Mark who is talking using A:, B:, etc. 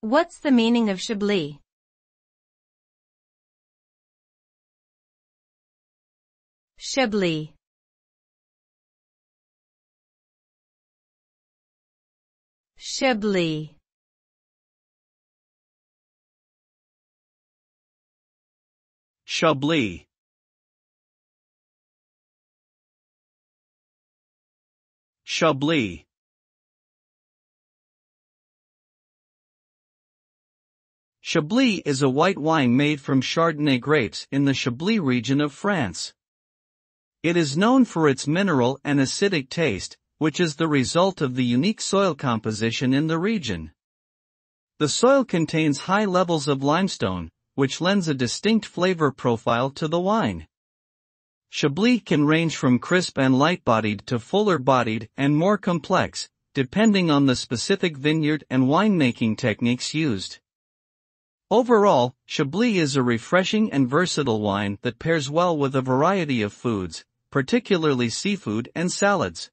A: What's the meaning of Chablis? Chablis. Chablis.
B: Chablis. Chablis. Chablis is a white wine made from Chardonnay grapes in the Chablis region of France. It is known for its mineral and acidic taste, which is the result of the unique soil composition in the region. The soil contains high levels of limestone, which lends a distinct flavor profile to the wine. Chablis can range from crisp and light-bodied to fuller-bodied and more complex, depending on the specific vineyard and winemaking techniques used. Overall, Chablis is a refreshing and versatile wine that pairs well with a variety of foods, particularly seafood and salads.